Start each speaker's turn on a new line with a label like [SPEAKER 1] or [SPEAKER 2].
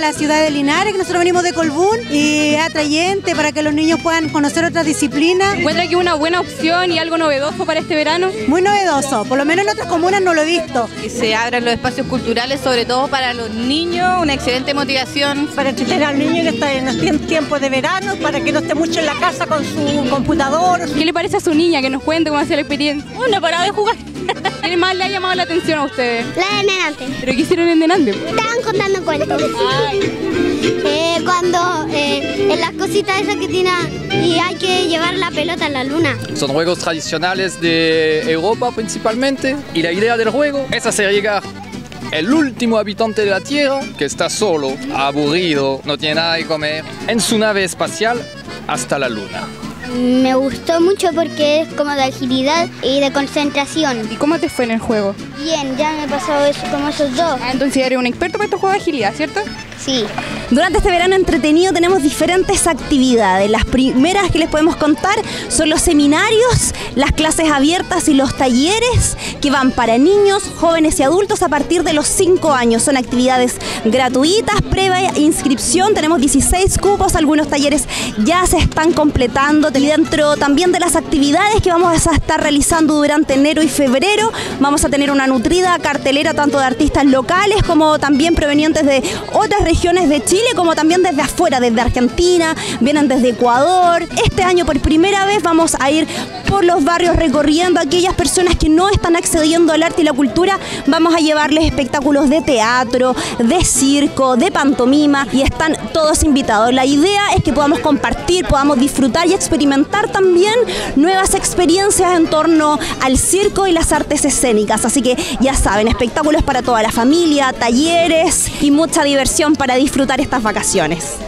[SPEAKER 1] la ciudad de Linares, que nosotros venimos de Colbún, y es atrayente para que los niños puedan conocer otras disciplinas.
[SPEAKER 2] ¿Encuentra que es una buena opción y algo novedoso para este verano?
[SPEAKER 1] Muy novedoso, por lo menos en otras comunas no lo he visto.
[SPEAKER 3] Que se abran los espacios culturales, sobre todo para los niños, una excelente motivación.
[SPEAKER 4] Para entretener al niño que está en tiempo de verano, para que no esté mucho en la casa con su computador.
[SPEAKER 2] ¿Qué le parece a su niña? Que nos cuente cómo ha sido la experiencia.
[SPEAKER 4] Una parada de jugar.
[SPEAKER 2] ¿Qué más le ha llamado la atención a ustedes?
[SPEAKER 5] La de Nenante.
[SPEAKER 2] ¿Pero qué hicieron en Nenante?
[SPEAKER 5] Estaban contando cuentos. Eh, cuando eh, en las cositas esas que tiene y hay que llevar la pelota a la luna.
[SPEAKER 6] Son juegos tradicionales de Europa principalmente y la idea del juego es hacer llegar el último habitante de la Tierra, que está solo, aburrido, no tiene nada de comer, en su nave espacial hasta la Luna.
[SPEAKER 5] Me gustó mucho porque es como de agilidad y de concentración.
[SPEAKER 2] ¿Y cómo te fue en el juego?
[SPEAKER 5] Bien, ya me he pasado eso como esos dos.
[SPEAKER 2] Ah, entonces eres un experto para estos juegos de agilidad, ¿cierto?
[SPEAKER 5] Sí.
[SPEAKER 7] Durante este verano entretenido tenemos diferentes actividades. Las primeras que les podemos contar son los seminarios, las clases abiertas y los talleres que van para niños, jóvenes y adultos a partir de los 5 años. Son actividades gratuitas, previa inscripción. Tenemos 16 cupos, algunos talleres ya se están completando. Dentro también de las actividades que vamos a estar realizando durante enero y febrero, vamos a tener una nutrida cartelera tanto de artistas locales como también provenientes de otras regiones de Como también desde afuera, desde Argentina, vienen desde Ecuador. Este año por primera vez vamos a ir por los barrios recorriendo aquellas personas que no están accediendo al arte y la cultura. Vamos a llevarles espectáculos de teatro, de circo, de pantomima y están todos invitados. La idea es que podamos compartir, podamos disfrutar y experimentar también nuevas experiencias en torno al circo y las artes escénicas. Así que ya saben, espectáculos para toda la familia, talleres y mucha diversión para disfrutar estas vacaciones.